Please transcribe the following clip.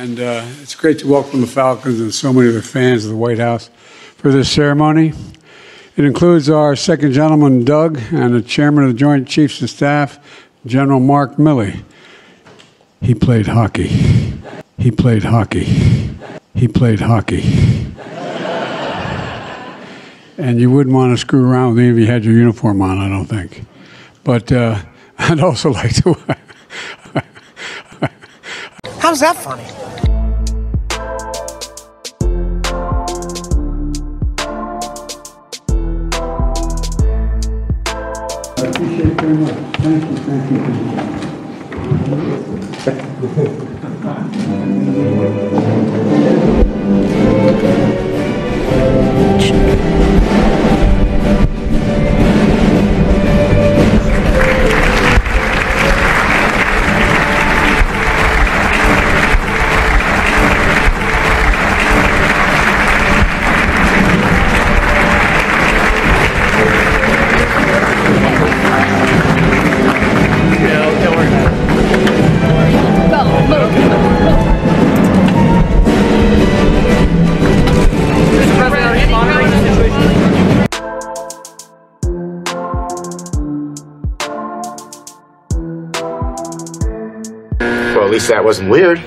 And uh, it's great to welcome the Falcons and so many of the fans of the White House for this ceremony. It includes our second gentleman, Doug, and the chairman of the Joint Chiefs of Staff, General Mark Milley. He played hockey. He played hockey. He played hockey. and you wouldn't want to screw around with me if you had your uniform on, I don't think. But uh, I'd also like to. How's that funny? I appreciate it very much. Thank you, thank you. Well, at least that wasn't weird.